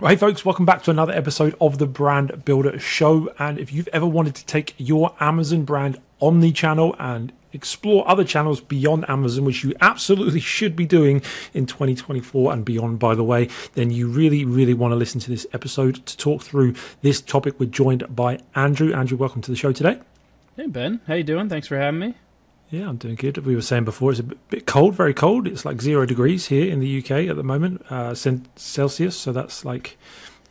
Well, hey, folks, welcome back to another episode of the Brand Builder Show. And if you've ever wanted to take your Amazon brand omni channel and explore other channels beyond Amazon, which you absolutely should be doing in 2024 and beyond, by the way, then you really, really want to listen to this episode to talk through this topic. We're joined by Andrew. Andrew, welcome to the show today. Hey, Ben. How you doing? Thanks for having me. Yeah, I'm doing good. We were saying before it's a bit cold, very cold. It's like zero degrees here in the UK at the moment, uh, Celsius. So that's like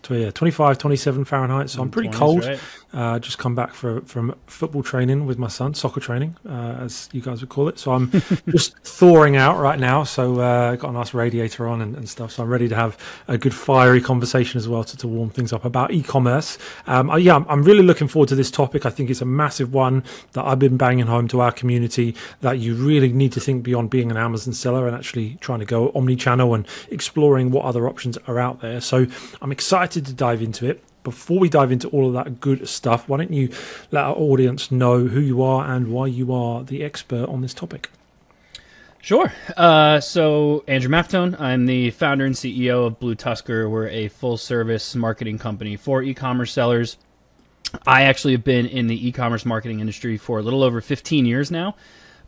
yeah, 25, 27 Fahrenheit. So I'm pretty cold. Right. Uh, just come back for, from football training with my son, soccer training, uh, as you guys would call it. So I'm just thawing out right now. So uh, got a nice radiator on and, and, stuff. So I'm ready to have a good fiery conversation as well to, to warm things up about e-commerce. Um, yeah, I'm, I'm really looking forward to this topic. I think it's a massive one that I've been banging home to our community that you really need to think beyond being an Amazon seller and actually trying to go omni-channel and exploring what other options are out there. So I'm excited to dive into it before we dive into all of that good stuff, why don't you let our audience know who you are and why you are the expert on this topic? Sure. Uh, so, Andrew Maffetone, I'm the founder and CEO of BlueTuskr. We're a full service marketing company for e commerce sellers. I actually have been in the e commerce marketing industry for a little over 15 years now.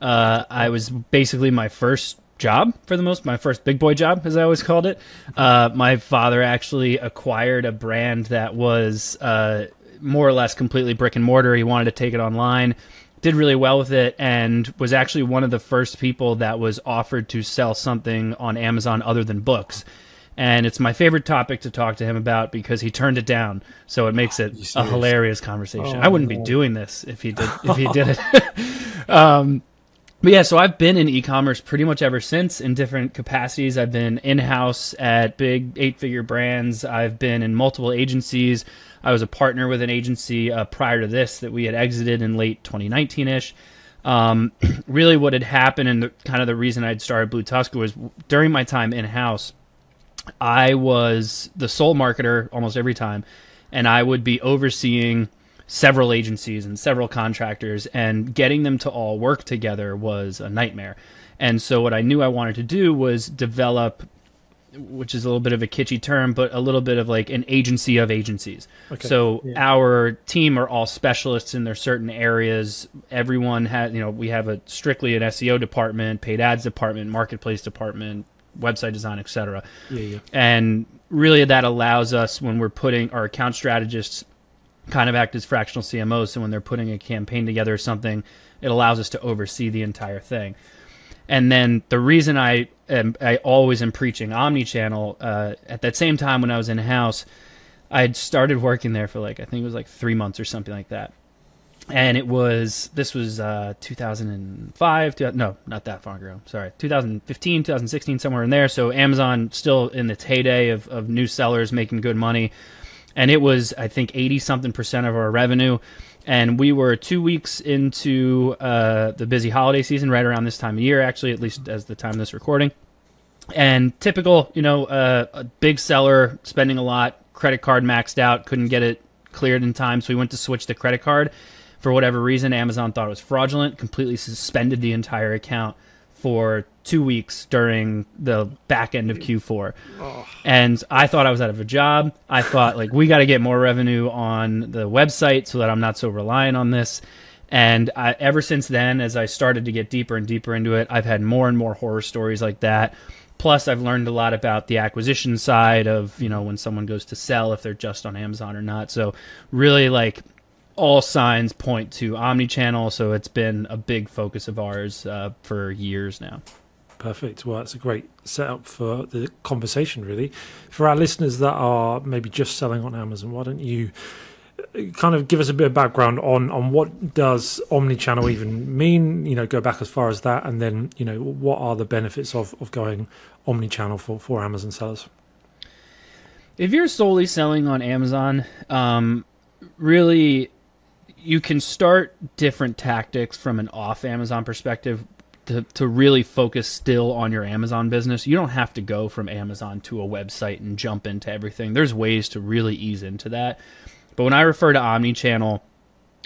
Uh, I was basically my first job for the most my first big boy job as i always called it. Uh, my father actually acquired a brand that was uh, more or less completely brick and mortar. He wanted to take it online did really well with it and was actually one of the first people that was offered to sell something on amazon other than books. And it's my favorite topic to talk to him about because he turned it down. So it makes it a hilarious conversation. Oh, i wouldn't no. be doing this if he did if he did it. Um, but yeah, so I've been in e-commerce pretty much ever since in different capacities. I've been in-house at big eight-figure brands. I've been in multiple agencies. I was a partner with an agency uh, prior to this that we had exited in late 2019-ish. Um, really, what had happened and the, kind of the reason I'd started BlueTuskr was during my time in-house, I was the sole marketer almost every time, and I would be overseeing – several agencies and several contractors, and getting them to all work together was a nightmare. And so, what I knew I wanted to do was develop, which is a little bit of a kitschy term, but a little bit of like an agency of agencies. Okay. So, yeah. our team are all specialists in their certain areas. Everyone has, you know, we have a strictly an SEO department, paid ads department, marketplace department, website design, etc. Yeah, yeah. And really, that allows us when we're putting our account strategists kind of act as fractional CMOs. So when they're putting a campaign together or something, it allows us to oversee the entire thing. And then the reason I am, I always am preaching omni-channel uh, at that same time when I was in house, I had started working there for like I think it was like three months or something like that. And it was this was uh, 2005, no, not that far ago. Sorry, 2015, 2016, somewhere in there. So Amazon still in its heyday of, of new sellers making good money and it was I think eighty something percent of our revenue. And we were two weeks into uh, the busy holiday season, right around this time of year, actually, at least as the time of this recording. And typical, you know, uh, a big seller spending a lot, credit card maxed out, couldn't get it cleared in time, so we went to switch the credit card. For whatever reason, Amazon thought it was fraudulent, completely suspended the entire account for two weeks during the back end of Q4. Oh. And I thought I was out of a job. I thought, like, we got to get more revenue on the website so that I'm not so reliant on this. And I, ever since then, as I started to get deeper and deeper into it, I've had more and more horror stories like that. Plus, I've learned a lot about the acquisition side of, you know, when someone goes to sell, if they're just on Amazon or not. So, really, like, all signs point to omni-channel, so it's been a big focus of ours uh, for years now. Perfect. Well, that's a great setup for the conversation, really. For our listeners that are maybe just selling on Amazon, why don't you uh, kind of give us a bit of background on on what does omni-channel even mean? You know, go back as far as that, and then you know what are the benefits of of going omni-channel for for Amazon sellers. If you're solely selling on Amazon, um, really you can start different tactics from an off Amazon perspective to, to really focus still on your Amazon business. You don't have to go from Amazon to a website and jump into everything. There's ways to really ease into that. But when I refer to omni-channel,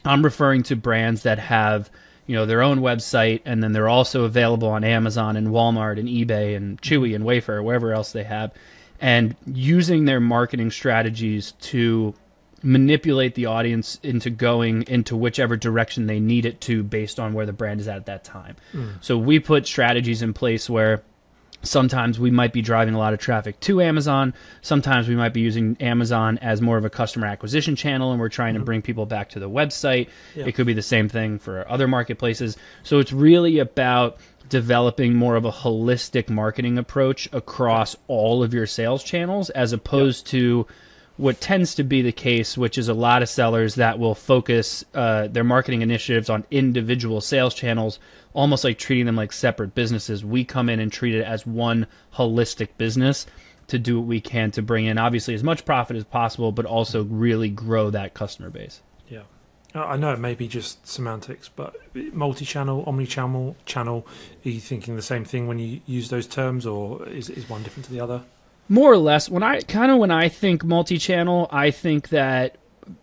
I'm referring to brands that have you know their own website and then they're also available on Amazon and Walmart and eBay and Chewy and Wayfair wherever else they have and using their marketing strategies to manipulate the audience into going into whichever direction they need it to based on where the brand is at at that time. Mm. So we put strategies in place where sometimes we might be driving a lot of traffic to Amazon. Sometimes we might be using Amazon as more of a customer acquisition channel and we're trying mm-hmm. to bring people back to the website. Yeah. It could be the same thing for other marketplaces. So it's really about developing more of a holistic marketing approach across all of your sales channels as opposed yeah. to what tends to be the case, which is a lot of sellers that will focus uh, their marketing initiatives on individual sales channels, almost like treating them like separate businesses. We come in and treat it as one holistic business to do what we can to bring in, obviously, as much profit as possible, but also really grow that customer base. Yeah. I know it may be just semantics, but multi-channel, omni-channel, channel. Are you thinking the same thing when you use those terms, or is is one different to the other? More or less when i kind of when i think multi-channel i think that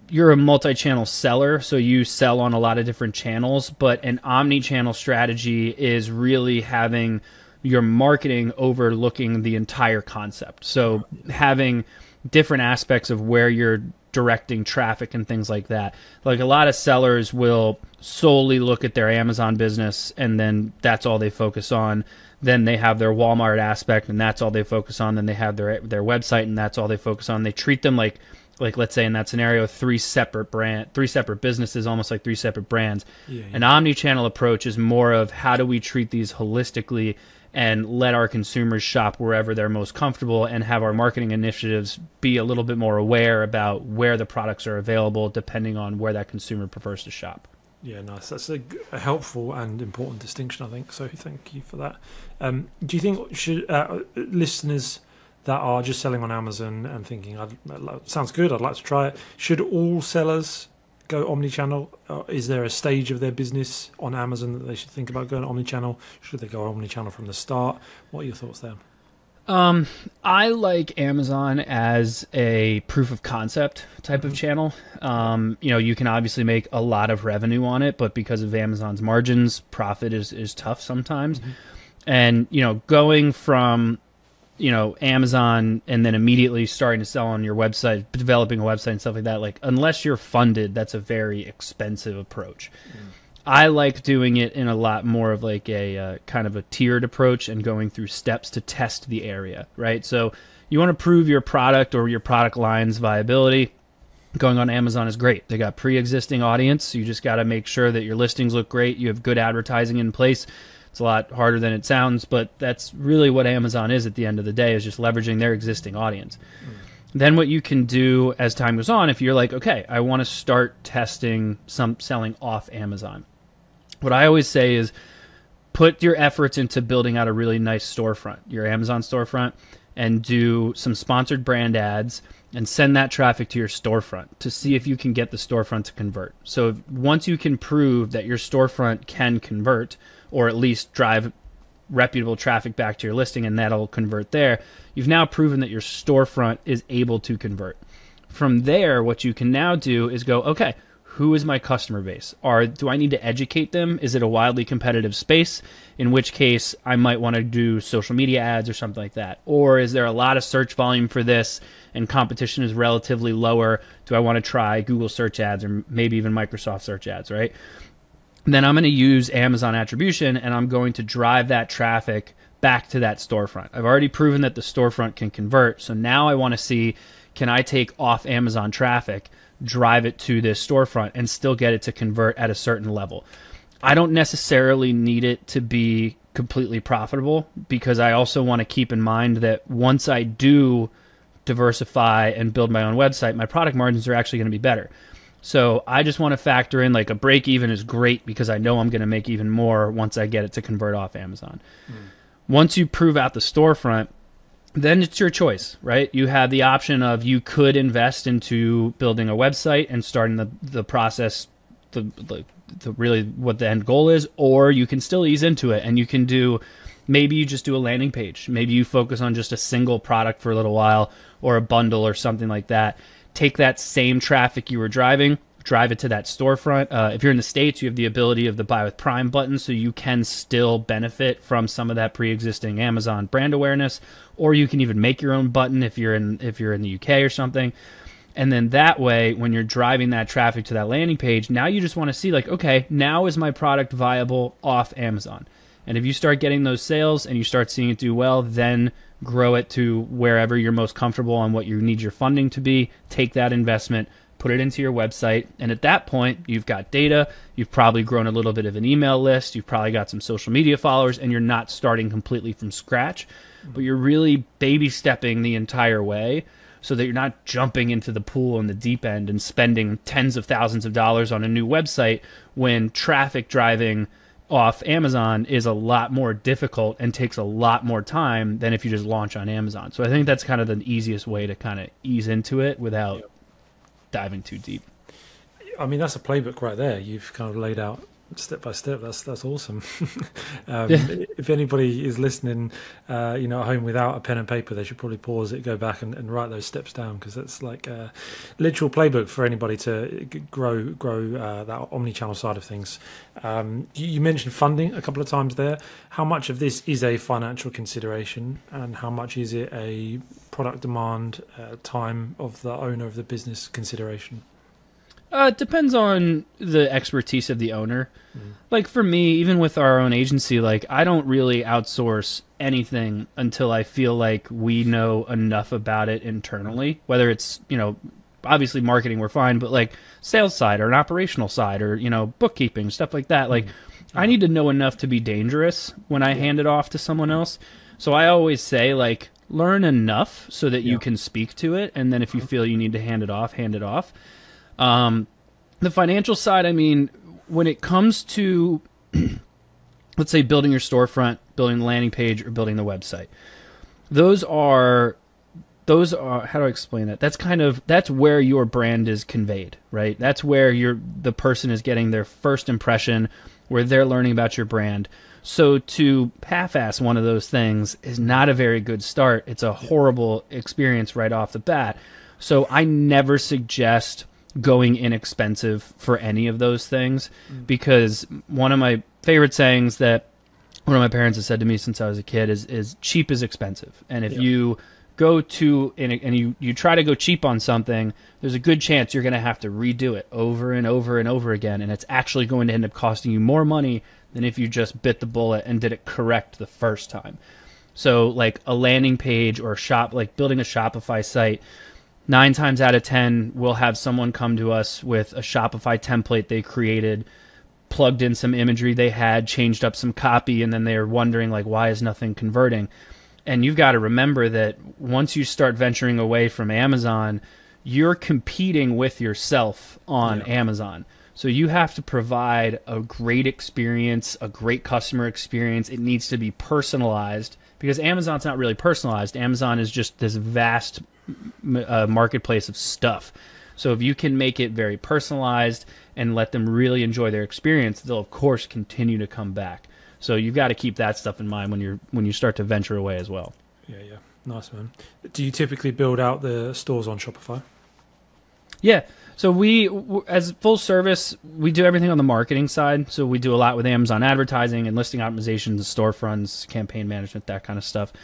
you're a multi-channel seller so you sell on a lot of different channels but an omni-channel strategy is really having your marketing overlooking the entire concept. So having different aspects of where you're directing traffic and things like that like a lot of sellers will solely look at their amazon business and then that's all they focus on then they have their Walmart aspect, and that's all they focus on. Then they have their their website, and that's all they focus on. They treat them like like let's say in that scenario, three separate brand, three separate businesses, almost like three separate brands. Yeah, yeah. An omni-channel approach is more of how do we treat these holistically and let our consumers shop wherever they're most comfortable and have our marketing initiatives be a little bit more aware about where the products are available depending on where that consumer prefers to shop. Yeah, nice. That's a, a, helpful and important distinction, I think. So thank you for that. Um, do you think should uh, listeners that are just selling on Amazon and thinking, I'd, "Sounds good, I'd like to try it," should all sellers go omni-channel? Uh, is there a stage of their business on Amazon that they should think about going omni-channel? Should they go omni-channel from the start? What are your thoughts there? Um, I like Amazon as a proof of concept type of mm-hmm. channel. Um, you know, you can obviously make a lot of revenue on it, but because of Amazon's margins, profit is is tough sometimes. Mm-hmm. And you know, going from you know Amazon and then immediately starting to sell on your website, developing a website and stuff like that, like unless you're funded, that's a very expensive approach. Mm. I like doing it in a lot more of like a uh, kind of a tiered approach and going through steps to test the area, right? So you want to prove your product or your product line's viability. Going on Amazon is great. They got pre-existing audience. You just got to make sure that your listings look great. You have good advertising in place. It's a lot harder than it sounds, but that's really what Amazon is at the end of the day is just leveraging their existing audience. Mm. Then what you can do as time goes on if you're like, okay, I want to start testing some selling off Amazon what I always say is put your efforts into building out a really nice storefront, your Amazon storefront, and do some sponsored brand ads and send that traffic to your storefront to see if you can get the storefront to convert. So if, once you can prove that your storefront can convert or at least drive reputable traffic back to your listing and that'll convert there, you've now proven that your storefront is able to convert. From there, what you can now do is go, okay, who is my customer base? Are do I need to educate them? Is it a wildly competitive space? In which case, I might want to do social media ads or something like that. Or is there a lot of search volume for this and competition is relatively lower? Do I want to try Google search ads or maybe even Microsoft search ads, right? Then I'm going to use Amazon attribution and I'm going to drive that traffic back to that storefront. I've already proven that the storefront can convert. So now I want to see can I take off Amazon traffic drive it to this storefront and still get it to convert at a certain level. I don't necessarily need it to be completely profitable because I also want to keep in mind that once I do diversify and build my own website, my product margins are actually going to be better. So I just want to factor in like a break even is great because I know I'm going to make even more once I get it to convert off Amazon. Mm. Once you prove out the storefront, then it's your choice, right? You have the option of you could invest into building a website and starting the, the process, the, the, the really what the end goal is, or you can still ease into it and you can do maybe you just do a landing page. Maybe you focus on just a single product for a little while or a bundle or something like that. Take that same traffic you were driving, drive it to that storefront. Uh, if you're in the states, you have the ability of the buy with Prime button, so you can still benefit from some of that pre-existing Amazon brand awareness, or you can even make your own button if you're in if you're in the UK or something. And then that way, when you're driving that traffic to that landing page, now you just want to see like, okay, now is my product viable off Amazon? And if you start getting those sales and you start seeing it do well, then grow it to wherever you're most comfortable on what you need your funding to be. Take that investment, put it into your website. And at that point, you've got data. You've probably grown a little bit of an email list. You've probably got some social media followers, and you're not starting completely from scratch, but you're really baby stepping the entire way so that you're not jumping into the pool in the deep end and spending tens of thousands of dollars on a new website when traffic driving off Amazon is a lot more difficult and takes a lot more time than if you just launch on Amazon. So I think that's kind of the easiest way to kind of ease into it without. Diving too deep. I mean, that's a playbook right there. You've kind of laid out step by step. That's that's awesome. um, yeah. If anybody is listening, uh, you know, at home without a pen and paper, they should probably pause it, go back, and, and write those steps down because that's like a literal playbook for anybody to grow grow uh, that omni-channel side of things. Um, you, you, mentioned funding a couple of times there. How much of this is a financial consideration, and how much is it a product demand, uh, time of the owner of the business consideration? Uh, it depends on the expertise of the owner. Mm. Like for me, even with our own agency, like I don't really outsource anything until I feel like we know enough about it internally. Whether it's you know, obviously marketing, we're fine, but like sales side or an operational side or you know bookkeeping stuff like that. Like mm. I need to know enough to be dangerous when I yeah. hand it off to someone else. So I always say like learn enough so that yeah. you can speak to it, and then if you mm-hmm. feel you need to hand it off, hand it off. Um, the financial side, I mean, when it comes to, let's say, building your storefront, building the landing page, or building the website, those are those are how do I explain that? That's kind of that's where your brand is conveyed, right? That's where you're the person is getting their first impression, where they're learning about your brand. So to half-ass one of those things is not a very good start. It's a horrible experience right off the bat. So I never suggest going inexpensive for any of those things mm. because one of my favorite sayings that one of my parents has said to me since I was a kid is is cheap is expensive. And if you go to and, and you you try to go cheap on something, there's a good chance you're going to have to redo it over and over and over again and it's actually going to end up costing you more money than if you just bit the bullet and did it correct the first time. So like a landing page or a shop like building a Shopify site nine times out of ten we'll have someone come to us with a shopify template they created plugged in some imagery they had changed up some copy and then they're wondering like why is nothing converting? And you've got to remember that once you start venturing away from amazon you're competing with yourself on yeah. amazon. So you have to provide a great experience a great customer experience. It needs to be personalized because amazon's not really personalized. Amazon is just this vast uh, marketplace of stuff. So if you can make it very personalized and let them really enjoy their experience, they'll of course continue to come back. So you've got to keep that stuff in mind when you're when you start to venture away as well. Yeah, yeah, nice man. Do you typically build out the stores on Shopify? Yeah. So we, as full service, we do everything on the marketing side. So we do a lot with Amazon advertising and listing optimizations, storefronts, campaign management, that kind of stuff.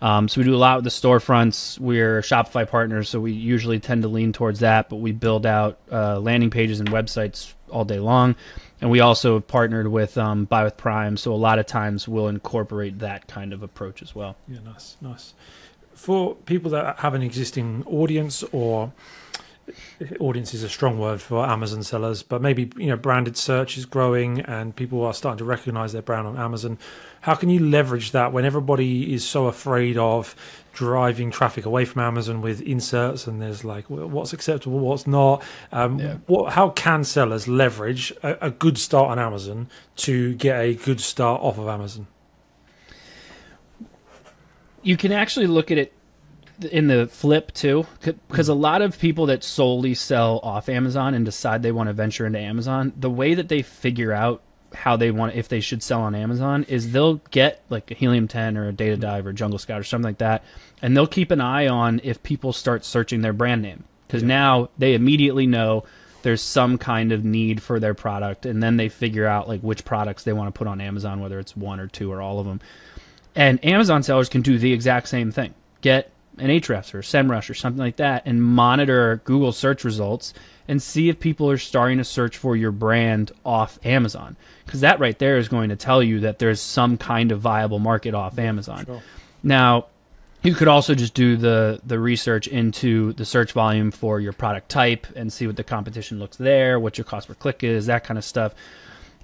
Um, so we do a lot with the storefronts. We're Shopify partners, so we usually tend to lean towards that. But we build out uh, landing pages and websites all day long, and we also have partnered with um, Buy with Prime. So a lot of times we'll incorporate that kind of approach as well. Yeah, nice, nice. For people that have an existing audience or audience is a strong word for Amazon sellers, but maybe you know branded search is growing and people are starting to recognize their brand on Amazon. How can you leverage that when everybody is so afraid of driving traffic away from Amazon with inserts and there's like what's acceptable, what's not? Um, yeah. what, how can sellers leverage a, a good start on Amazon to get a good start off of Amazon? You can actually look at it in the flip too because a lot of people that solely sell off amazon and decide they want to venture into amazon the way that they figure out how they want if they should sell on amazon is they'll get like a helium 10 or a data mm-hmm. dive or jungle scout or something like that and they'll keep an eye on if people start searching their brand name because yeah. now they immediately know there's some kind of need for their product and then they figure out like which products they want to put on Amazon whether it's one or two or all of them. And Amazon sellers can do the exact same thing. Get an Ahrefs or SEMrush or something like that and monitor Google search results and see if people are starting to search for your brand off Amazon. Because that right there is going to tell you that there's some kind of viable market off Amazon. Sure. Now, you could also just do the the research into the search volume for your product type and see what the competition looks there, what your cost per click is, that kind of stuff.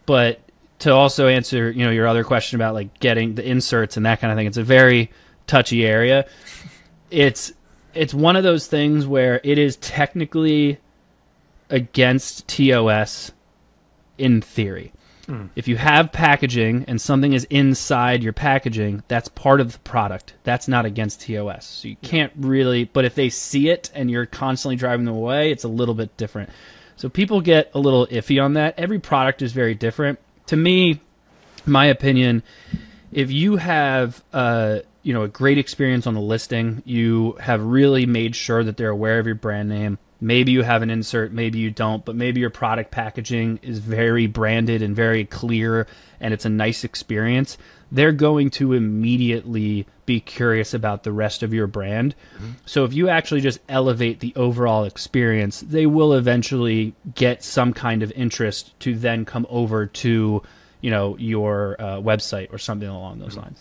But to also answer, you know, your other question about like getting the inserts and that kind of thing, it's a very touchy area. It's it's one of those things where it is technically against TOS in theory. Mm. If you have packaging and something is inside your packaging, that's part of the product. That's not against TOS. So you can't really, but if they see it and you're constantly driving them away, it's a little bit different. So people get a little iffy on that. Every product is very different. To me, my opinion, if you have uh, you know a great experience on the listing, you have really made sure that they're aware of your brand name, Maybe you have an insert, maybe you don't, but maybe your product packaging is very branded and very clear and it's a nice experience. They're going to immediately be curious about the rest of your brand. Mm-hmm. So if you actually just elevate the overall experience, they will eventually get some kind of interest to then come over to, you know, your uh, website or something along those mm-hmm. lines.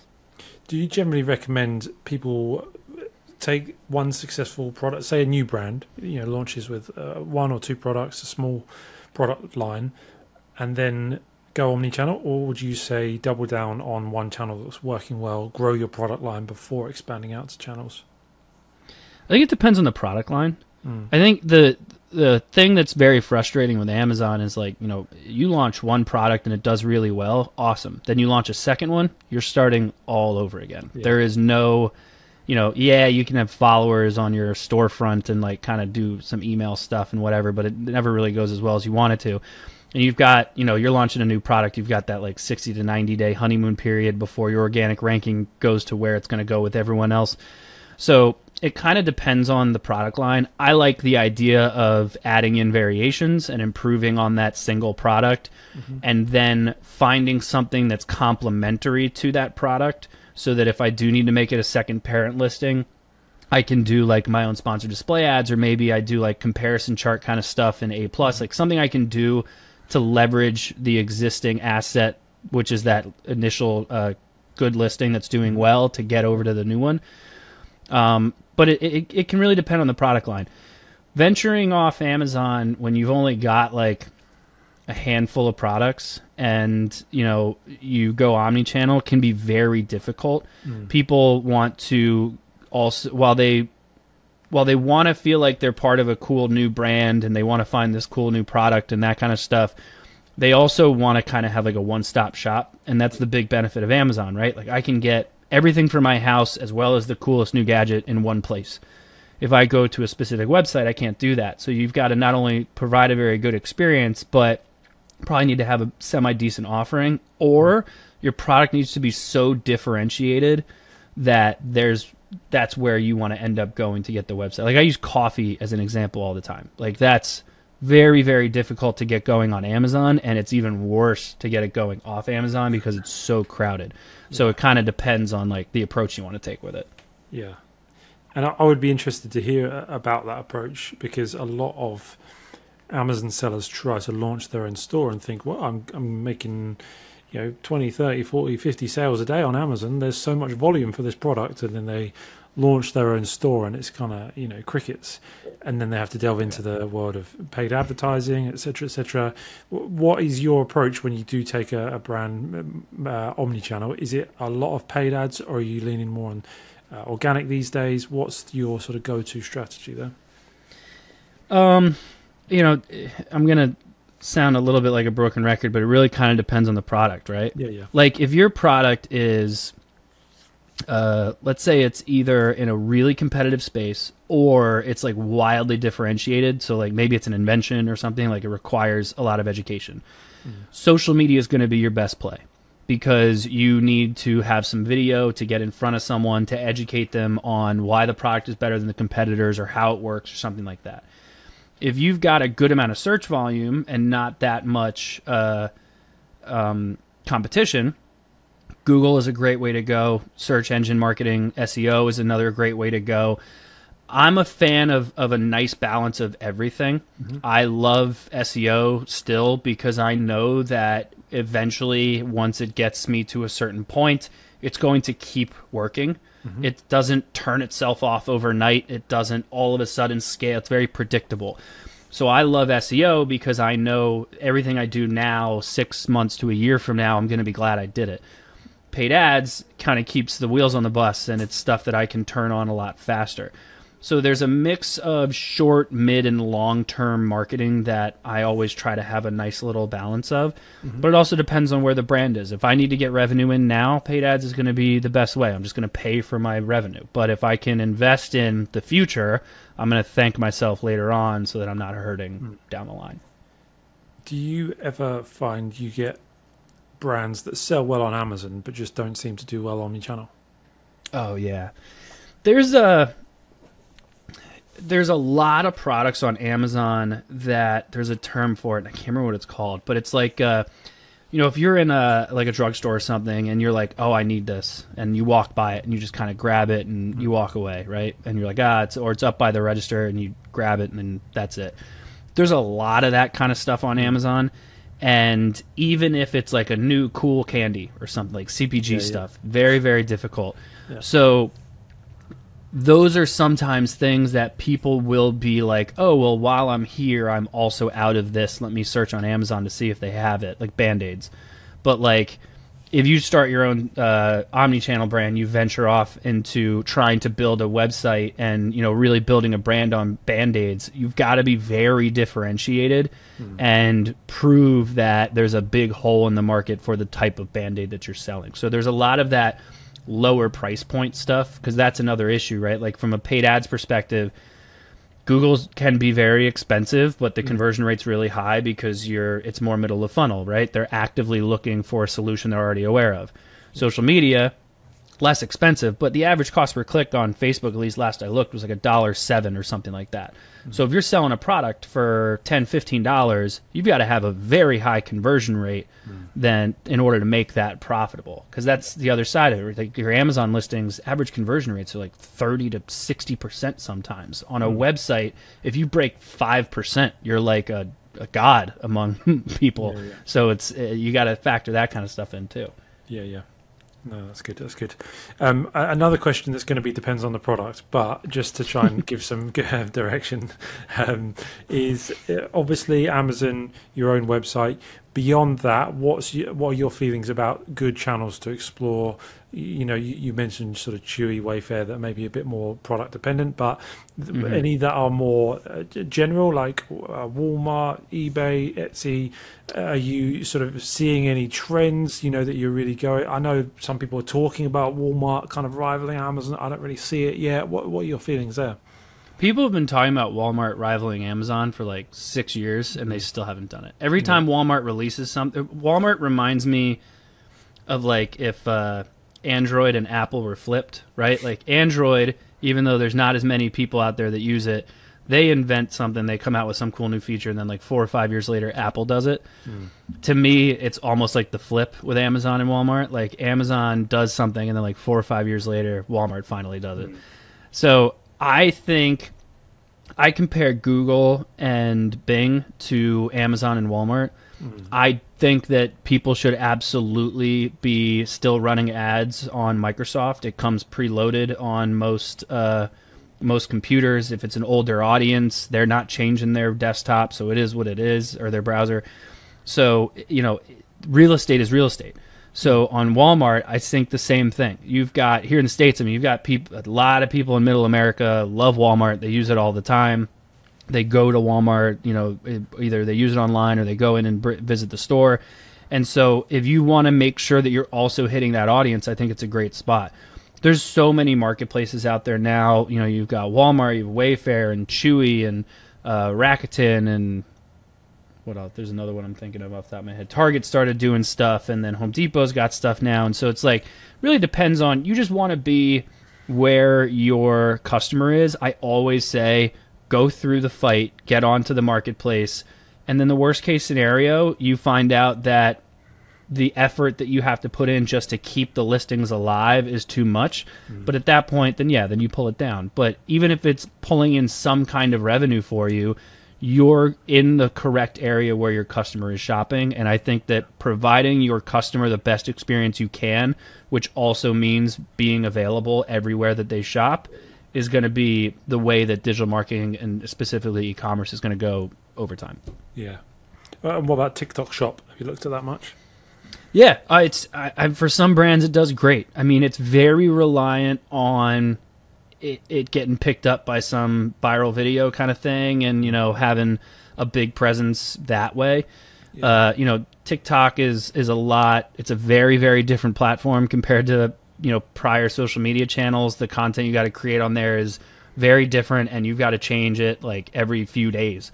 Do you generally recommend people take one successful product, say a new brand, you know, launches with uh, one or two products, a small product line, and then go omni-channel, or would you say double down on one channel that's working well, grow your product line before expanding out to channels? I think it depends on the product line. Mm. I think the the thing that's very frustrating with Amazon is like, you know, you launch one product and it does really well, awesome. Then you launch a second one, you're starting all over again. Yeah. There is no you know, yeah, you can have followers on your storefront and like kind of do some email stuff and whatever, but it never really goes as well as you want it to. And you've got, you know, you're launching a new product, you've got that like 60 to 90 day honeymoon period before your organic ranking goes to where it's going to go with everyone else. So it kind of depends on the product line. I like the idea of adding in variations and improving on that single product mm-hmm. and then finding something that's complementary to that product so that if I do need to make it a second parent listing, I can do like my own sponsored display ads, or maybe I do like comparison chart kind of stuff in A plus, like something I can do to leverage the existing asset, which is that initial uh, good listing that's doing well to get over to the new one. Um, but it, it, it can really depend on the product line. Venturing off Amazon when you've only got like a handful of products and you know you go omni-channel can be very difficult mm. people want to also while they while they want to feel like they're part of a cool new brand and they want to find this cool new product and that kind of stuff they also want to kind of have like a one-stop shop and that's the big benefit of amazon right like i can get everything for my house as well as the coolest new gadget in one place if i go to a specific website i can't do that so you've got to not only provide a very good experience but probably need to have a semi decent offering, or your product needs to be so differentiated that there's that's where you want to end up going to get the website. Like I use coffee as an example all the time. Like that's very very difficult to get going on Amazon and it's even worse to get it going off Amazon because it's so crowded. So it kind of depends on like the approach you want to take with it. Yeah. And I would be interested to hear about that approach because a lot of Amazon sellers try to launch their own store and think, well, I'm, I'm making, you know, 20, 30, 40, 50 sales a day on Amazon. There's so much volume for this product. And then they launch their own store and it's kind of, you know, crickets. And then they have to delve into the world of paid advertising, etc., etc. What is your approach when you do take a, a brand uh, omni-channel? Is it a lot of paid ads or are you leaning more on uh, organic these days? What's your sort of go-to strategy there? Um, you know, I'm gonna sound a little bit like a broken record, but it really kind of depends on the product, right? Yeah, yeah. Like if your product is, uh, let's say it's either in a really competitive space or it's like wildly differentiated. So like maybe it's an invention or something like it requires a lot of education. Mm. Social media is going to be your best play because you need to have some video to get in front of someone to educate them on why the product is better than the competitors or how it works or something like that if you've got a good amount of search volume and not that much uh, um, competition, Google is a great way to go. Search engine marketing, SEO is another great way to go. I'm a fan of, of a nice balance of everything. Mm-hmm. I love SEO still because I know that eventually, once it gets me to a certain point, it's going to keep working. Mm-hmm. It doesn't turn itself off overnight. It doesn't all of a sudden scale. It's very predictable. So I love SEO because I know everything I do now, six months to a year from now, I'm going to be glad I did it. Paid ads kind of keeps the wheels on the bus, and it's stuff that I can turn on a lot faster. So there's a mix of short, mid, and long term marketing that I always try to have a nice little balance of. Mm-hmm. But it also depends on where the brand is. If I need to get revenue in now, paid ads is going to be the best way. I'm just going to pay for my revenue. But if I can invest in the future, I'm going to thank myself later on so that I'm not hurting mm. down the line. Do you ever find you get brands that sell well on Amazon but just don't seem to do well on your channel? Oh yeah. There's a there's a lot of products on Amazon that there's a term for it. I can't remember what it's called, but it's like, uh, you know, if you're in a like a drugstore or something, and you're like, "Oh, I need this," and you walk by it and you just kind of grab it and you mm-hmm. walk away, right? And you're like, "Ah," it's or it's up by the register and you grab it and then that's it. There's a lot of that kind of stuff on mm-hmm. Amazon, and even if it's like a new cool candy or something like CPG yeah, stuff, yeah. very very difficult. Yeah. So those are sometimes things that people will be like, oh, well, while I'm here, I'm also out of this. Let me search on Amazon to see if they have it, like band aids. But, like, if you start your own uh, omni-channel brand, you venture off into trying to build a website and you know really building a brand on band-aids. You've got to be very differentiated mm. and prove that there's a big hole in the market for the type of band-aid that you're selling. So there's a lot of that lower price point stuff because that's another issue, right? Like from a paid ads perspective, Google can be very expensive, but the mm. conversion rate's really high because you're it's more middle of funnel, right? They're actively looking for a solution they're already aware of. Social media, less expensive, but the average cost per click on Facebook, at least last I looked, was like a dollar seven or something like that. Mm-hmm. So if you're selling a product for 10 $15, you've got to have a very high conversion rate mm-hmm. then in order to make that profitable. Because that's the other side of it. Like your Amazon listings, average conversion rates are like 30 to 60% sometimes. On a mm-hmm. website, if you break 5%, you're like a, a god among people. Yeah, yeah. So it's uh, you got to factor that kind of stuff in too. Yeah, yeah. No, that's good. That's good. Um, another question that's going to be depends on the product, but just to try and give some direction, um, is uh, obviously Amazon, your own website beyond that, what's what are your feelings about good channels to explore? You know, you, you mentioned sort of Chewy, Wayfair that may be a bit more product dependent, but mm-hmm. any that are more uh, general, like uh, Walmart, eBay, Etsy. Are you sort of seeing any trends? You know that you're really going. I know some people are talking about Walmart kind of rivaling Amazon. I don't really see it yet. What what are your feelings there? People have been talking about Walmart rivaling Amazon for like six years, and they still haven't done it. Every time Walmart releases something, Walmart reminds me of like if uh, Android and Apple were flipped, right? Like Android, even though there's not as many people out there that use it, they invent something, they come out with some cool new feature, and then like four or five years later, Apple does it. Mm. To me, it's almost like the flip with Amazon and Walmart. Like Amazon does something, and then like four or five years later, Walmart finally does it. Mm. So I think I compare Google and Bing to Amazon and Walmart. Mm. I think that people should absolutely be still running ads on Microsoft. It comes preloaded on most uh, most computers. If it's an older audience, they're not changing their desktop, so it is what it is, or their browser. So you know, real estate is real estate. So on Walmart, I think the same thing. You've got here in the states. I mean, you've got people. A lot of people in Middle America love Walmart. They use it all the time. They go to Walmart. You know, either they use it online or they go in and visit the store. And so, if you want to make sure that you're also hitting that audience, I think it's a great spot. There's so many marketplaces out there now. You know, you've got Walmart, you have Wayfair, and Chewy, and uh, Rakuten, and what else? There's another one I'm thinking of off the top of my head. Target started doing stuff, and then Home Depot's got stuff now, and so it's like really depends on. You just want to be where your customer is. I always say go through the fight, get onto the marketplace, and then the worst case scenario, you find out that the effort that you have to put in just to keep the listings alive is too much. Mm. But at that point, then yeah, then you pull it down. But even if it's pulling in some kind of revenue for you, you're in the correct area where your customer is shopping. And I think that providing your customer the best experience you can, which also means being available everywhere that they shop, is going to be the way that digital marketing and specifically e-commerce is going to go over time. Yeah. Uh, and what about TikTok Shop? Have you looked at that much? Yeah, uh, it's I, I, for some brands it does great. I mean, it's very reliant on it, it getting picked up by some viral video kind of thing, and you know having a big presence that way. Yeah. Uh, you know, TikTok is is a lot. It's a very very different platform compared to you know prior social media channels. The content you got to create on there is very different, and you've got to change it like every few days.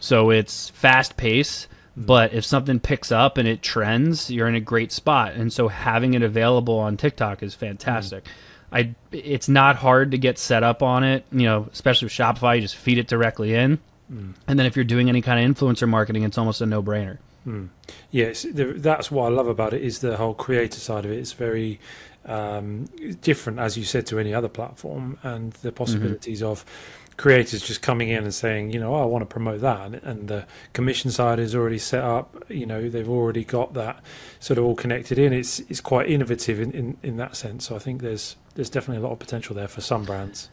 So it's fast pace but if something picks up and it trends, you're in a great spot. And so having it available on TikTok is fantastic. Mm. I it's not hard to get set up on it, you know, especially with Shopify, you just feed it directly in. Mm. And then if you're doing any kind of influencer marketing, it's almost a no-brainer. Mm. Yes, that's what I love about it is the whole creator side of it. It's very um, different, as you said, to any other platform, and the mm-hmm. possibilities mm-hmm. of creators just coming in and saying, you know, oh, I want to promote that, and, the commission side is already set up. You know, they've already got that sort of all connected in. It's it's quite innovative in, in, in that sense. So I think there's there's definitely a lot of potential there for some brands.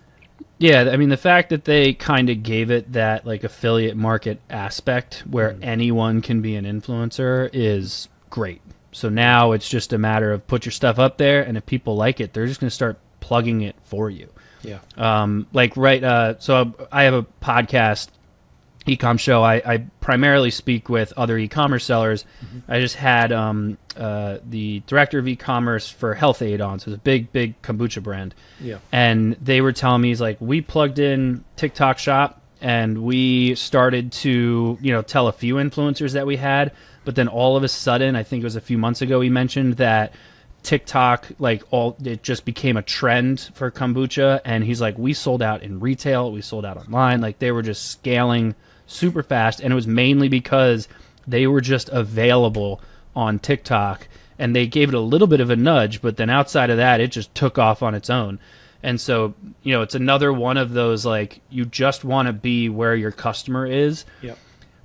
Yeah, I mean the fact that they kind of gave it that like affiliate market aspect where mm. anyone can be an influencer is great. So now it's just a matter of put your stuff up there, and if people like it, they're just going to start plugging it for you. Yeah. Um, like right. Uh, so I have a podcast, E-Comm Show. I, I primarily speak with other e-commerce sellers. Mm-hmm. I just had um, uh, the director of e-commerce for Health-Ade on, so it's a big, big kombucha brand. Yeah. And they were telling me, he's like, we plugged in TikTok Shop and we started to, you know, tell a few influencers that we had, but then all of a sudden, I think it was a few months ago, he mentioned that TikTok, like all, it just became a trend for kombucha. And he's like, we sold out in retail, we sold out online. Like they were just scaling super fast. And it was mainly because they were just available on TikTok and they gave it a little bit of a nudge. But then outside of that, it just took off on its own. And so, you know, it's another one of those like, you just want to be where your customer is.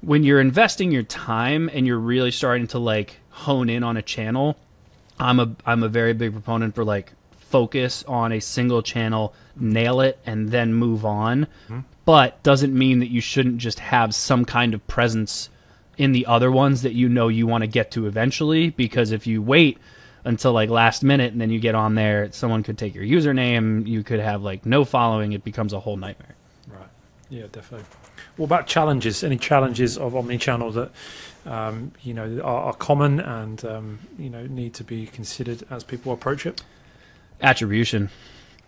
When you're investing your time and you're really starting to like hone in on a channel, I'm a I'm a very big proponent for like focus on a single channel, nail it, and then move on. Mm-hmm. But doesn't mean that you shouldn't just have some kind of presence in the other ones that you know you want to get to eventually. Because if you wait until like last minute and then you get on there, someone could take your username. You could have like no following. It becomes a whole nightmare. Right. Yeah, definitely. What about challenges? Any challenges of omni-channel that um, you know are, are common and um, you know need to be considered as people approach it? Attribution.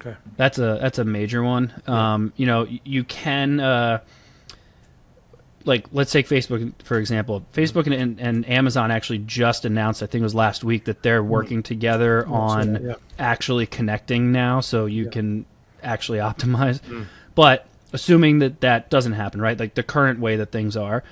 Okay, that's a that's a major one. Yeah. Um, you know, you can. Uh, like let's take Facebook for example. Facebook and, and, Amazon actually just announced, I think it was last week, that they're mm-hmm. working together on that, yeah. actually connecting now, so you yeah. can actually optimize. Mm. But assuming that that doesn't happen, right? Like the current way that things are,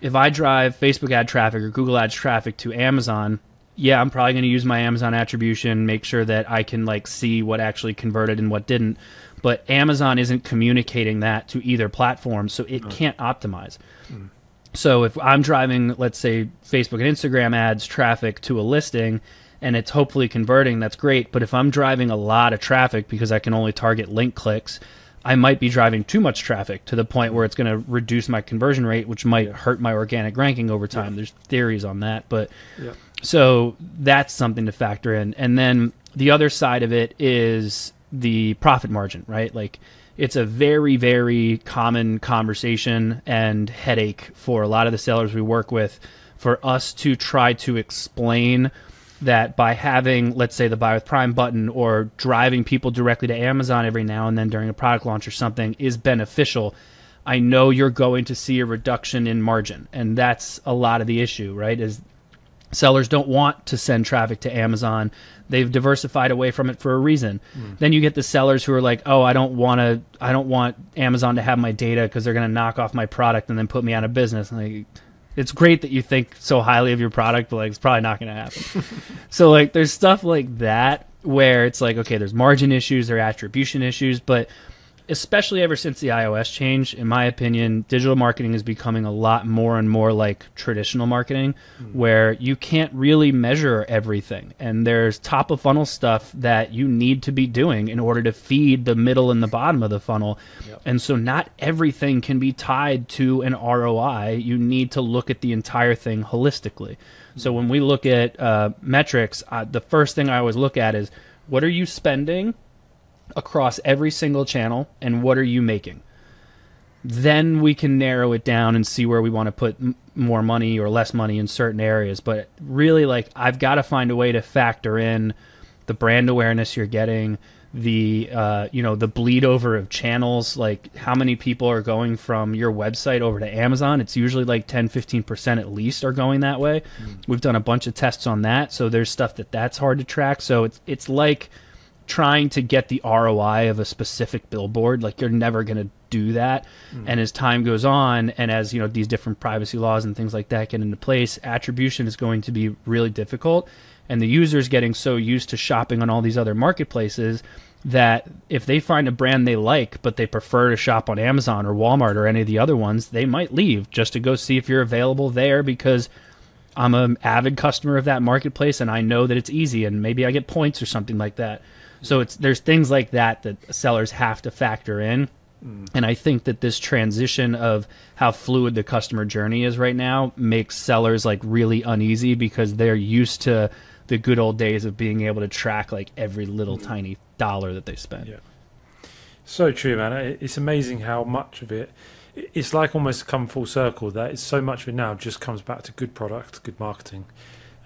if I drive Facebook ad traffic or Google ads traffic to Amazon, yeah, I'm probably going to use my Amazon attribution, make sure that I can like see what actually converted and what didn't. But Amazon isn't communicating that to either platform, so it can't optimize. Mm. So if I'm driving, let's say, Facebook and Instagram ads traffic to a listing and it's hopefully converting, that's great. But if I'm driving a lot of traffic because I can only target link clicks, I might be driving too much traffic to the point where it's going to reduce my conversion rate, which might yeah. hurt my organic ranking over time. Yeah. There's theories on that, but yeah. so that's something to factor in. And then the other side of it is the profit margin, right? Like it's a very, very common conversation and headache for a lot of the sellers we work with for us to try to explain that by having, let's say, the buy with Prime button or driving people directly to Amazon every now and then during a product launch or something is beneficial. I know you're going to see a reduction in margin, and that's a lot of the issue, right? Is sellers don't want to send traffic to Amazon. They've diversified away from it for a reason. Mm. Then you get the sellers who are like, "Oh, I don't want to I don't want Amazon to have my data because they're going to knock off my product and then put me out of business." And like it's great that you think so highly of your product, but like it's probably not going to happen. so like there's stuff like that where it's like okay, there's margin issues, there are attribution issues, but especially ever since the iOS change, in my opinion, digital marketing is becoming a lot more and more like traditional marketing, mm. where you can't really measure everything. And there's top of funnel stuff that you need to be doing in order to feed the middle and the bottom of the funnel. Yep. And so, not everything can be tied to an ROI. You need to look at the entire thing holistically. Mm. So, when we look at uh, metrics, uh, the first thing I always look at is what are you spending across every single channel and what are you making? Then we can narrow it down and see where we want to put m- more money or less money in certain areas. But really, like, I've got to find a way to factor in the brand awareness you're getting, the uh, you know the bleed over of channels like how many people are going from your website over to amazon it's usually like 10 15% at least are going that way mm. we've done a bunch of tests on that so there's stuff that that's hard to track so it's it's like trying to get the ROI of a specific billboard. Like you're never going to do that. Mm. And as time goes on, and as you know these different privacy laws and things like that get into place, attribution is going to be really difficult. And the users getting so used to shopping on all these other marketplaces that if they find a brand they like but they prefer to shop on Amazon or Walmart or any of the other ones, they might leave just to go see if you're available there because I'm an avid customer of that marketplace and I know that it's easy and maybe I get points or something like that. So it's there's things like that that sellers have to factor in. Mm. And I think that this transition of how fluid the customer journey is right now makes sellers like really uneasy because they're used to the good old days of being able to track like every little mm. tiny dollar that they spend. Yeah. So true, man. It's amazing how much of it it's like almost come full circle that it's so much of it now just comes back to good product, good marketing.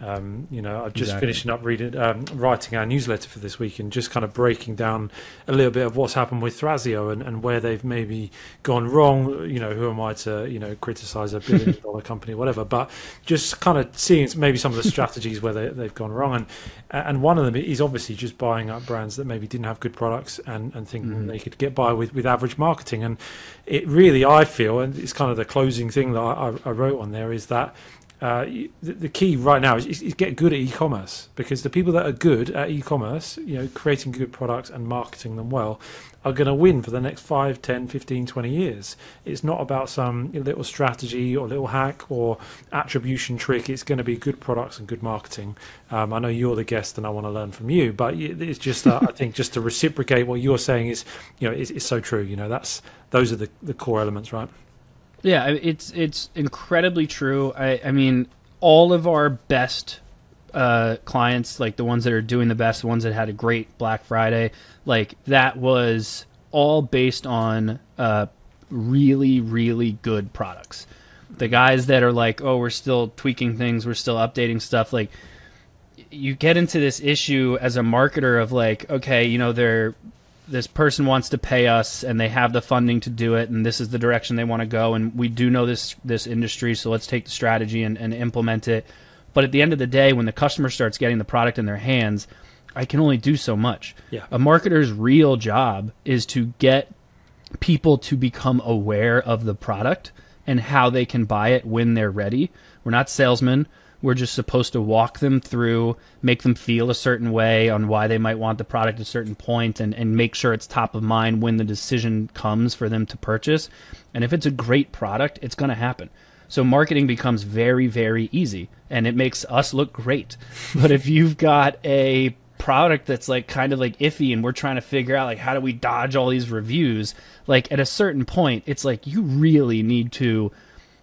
Um, you know, I'm just exactly. finishing up reading, um, writing our newsletter for this week, and just kind of breaking down a little bit of what's happened with Thrasio and, and where they've maybe gone wrong. You know, who am I to you know criticize a billion dollar company, or whatever? But just kind of seeing maybe some of the strategies where they, they've gone wrong, and and one of them is obviously just buying up brands that maybe didn't have good products and and thinking mm. they could get by with with average marketing. And it really, I feel, and it's kind of the closing thing that I, I wrote on there is that uh, the, the, key right now is, is, get good at e-commerce because the people that are good at e-commerce, you know, creating good products and marketing them well, are going to win for the next 5, 10, 15, 20 years. It's not about some little strategy or little hack or attribution trick. It's going to be good products and good marketing. Um, I know you're the guest and I want to learn from you, but it's just, uh, I think, just to reciprocate what you're saying is, you know, it's, it's so true. You know, that's those are the, the core elements, right? Yeah, it's it's incredibly true. I, I mean, all of our best uh, clients, like the ones that are doing the best, the ones that had a great Black Friday, like that was all based on uh, really, really good products. The guys that are like, oh, we're still tweaking things, we're still updating stuff, like you get into this issue as a marketer of like, okay, you know, they're this person wants to pay us and they have the funding to do it and this is the direction they want to go and we do know this this industry so let's take the strategy and, and implement it. But at the end of the day when the customer starts getting the product in their hands i can only do so much. Yeah. a marketer's real job is to get people to become aware of the product and how they can buy it when they're ready. We're not salesmen we're just supposed to walk them through, make them feel a certain way on why they might want the product at a certain point, and, and make sure it's top of mind when the decision comes for them to purchase. And if it's a great product, it's going to happen. So marketing becomes very, very easy and it makes us look great. But if you've got a product that's like kind of like iffy and we're trying to figure out like how do we dodge all these reviews, like at a certain point, it's like you really need to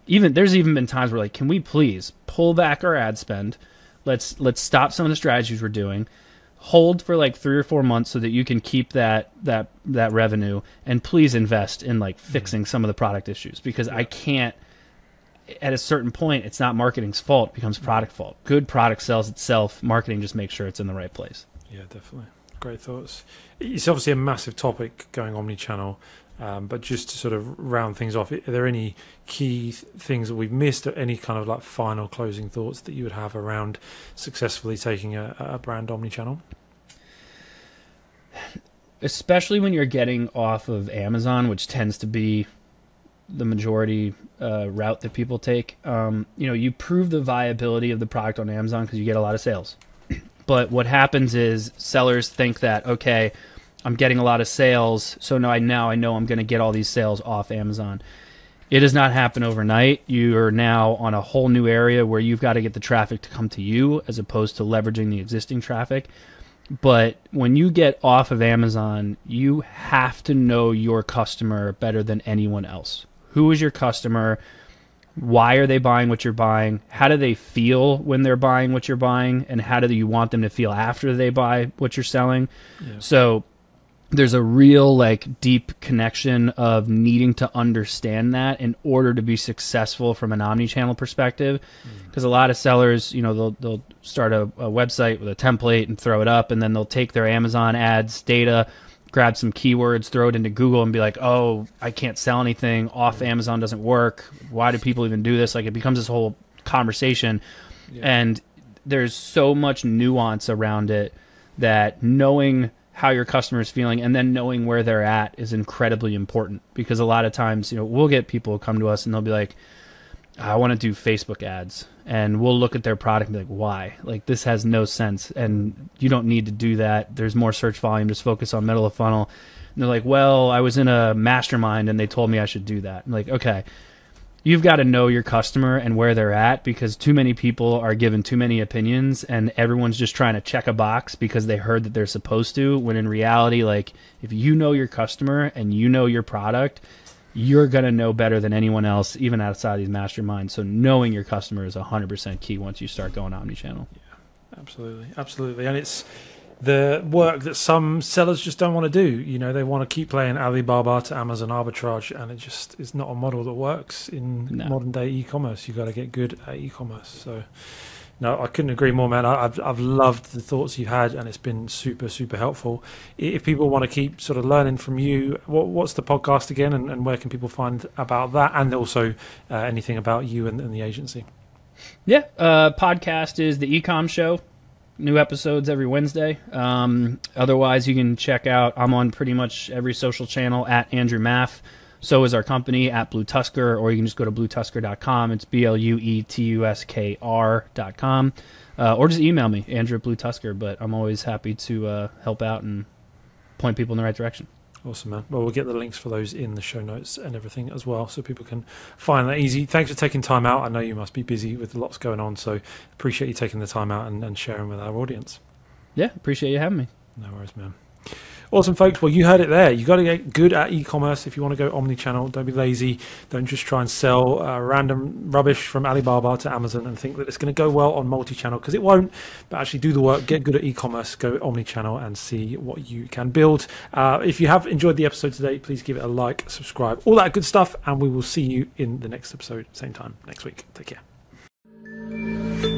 even there's even been times where like, can we please pull back our ad spend? Let's let's stop some of the strategies we're doing. Hold for like three or four months so that you can keep that that that revenue, and please invest in like mm-hmm. fixing some of the product issues because I can't. At a certain point, it's not marketing's fault; it becomes product mm-hmm. fault. Good product sells itself. Marketing just makes sure it's in the right place. Yeah, definitely. great thoughts. It's obviously a massive topic going omni-channel, um, but just to sort of round things off, are there any key th- things that we've missed, or any kind of like final closing thoughts that you would have around successfully taking a, a brand omni-channel? Especially when you're getting off of Amazon, which tends to be the majority uh, route that people take. Um, you know, you prove the viability of the product on Amazon because you get a lot of sales. But what happens is sellers think that okay, I'm getting a lot of sales, so now I now I know I'm going to get all these sales off Amazon. It does not happen overnight. You are now on a whole new area where you've got to get the traffic to come to you as opposed to leveraging the existing traffic. But when you get off of Amazon, you have to know your customer better than anyone else. Who is your customer? Why are they buying what you're buying? How do they feel when they're buying what you're buying? And how do you want them to feel after they buy what you're selling? Yeah. So there's a real like deep connection of needing to understand that in order to be successful from an omni-channel perspective. Because mm. a lot of sellers you know they'll, they'll start a, a, website with a template and throw it up and then they'll take their amazon ads data grab some keywords throw it into google and be like oh i can't sell anything. Off amazon doesn't work. Why do people even do this? Like it becomes this whole conversation. Yeah. and there's so much nuance around it that knowing how your customer is feeling and then knowing where they're at is incredibly important. Because a lot of times you know we'll get people come to us and they'll be like i want to do facebook ads. And we'll look at their product and be like why? Like this has no sense. And you don't need to do that. There's more search volume. Just focus on middle of funnel. And they're like well i was in a mastermind and they told me i should do that. I'm like okay you've got to know your customer and where they're at because too many people are given too many opinions and everyone's just trying to check a box because they heard that they're supposed to when in reality like if you know your customer and you know your product you're going to know better than anyone else even outside these masterminds. So knowing your customer is 100% key once you start going omni-channel. Yeah absolutely. Absolutely. And it's the work that some sellers just don't want to do. You know, they want to keep playing Alibaba to Amazon arbitrage, and it just is not a model that works in no. modern day e-commerce. You got to get good at e-commerce. So, no, I couldn't agree more, man. I've I've loved the thoughts you've had, and it's been super super helpful. If people want to keep sort of learning from you, what what's the podcast again, and, and where can people find about that, and also uh, anything about you and, and the agency? Yeah, uh, podcast is the E-Comm Show new episodes every Wednesday. Um, otherwise, you can check out. I'm on pretty much every social channel at Andrew Maff. So is our company at BlueTuskr, or you can just go to bluetuskr.com. It's B L U E T U S K R.com. Uh, or just email me, Andrew BlueTuskr. But I'm always happy to uh, help out and point people in the right direction. Awesome, man. Well, we'll get the links for those in the show notes and everything as well, so people can find that easy. Thanks for taking time out. I know you must be busy with lots going on, so appreciate you taking the time out and, and sharing with our audience. Yeah, appreciate you having me. No worries, man. Awesome, folks. Well, you heard it there. You've got to get good at e-commerce if you want to go omni-channel. Don't be lazy. Don't just try and sell uh, random rubbish from Alibaba to Amazon and think that it's going to go well on multi-channel because it won't. But actually, do the work. Get good at e-commerce. Go omni-channel and see what you can build. Uh, if you have enjoyed the episode today, please give it a like, subscribe, all that good stuff, and we will see you in the next episode, same time next week. Take care.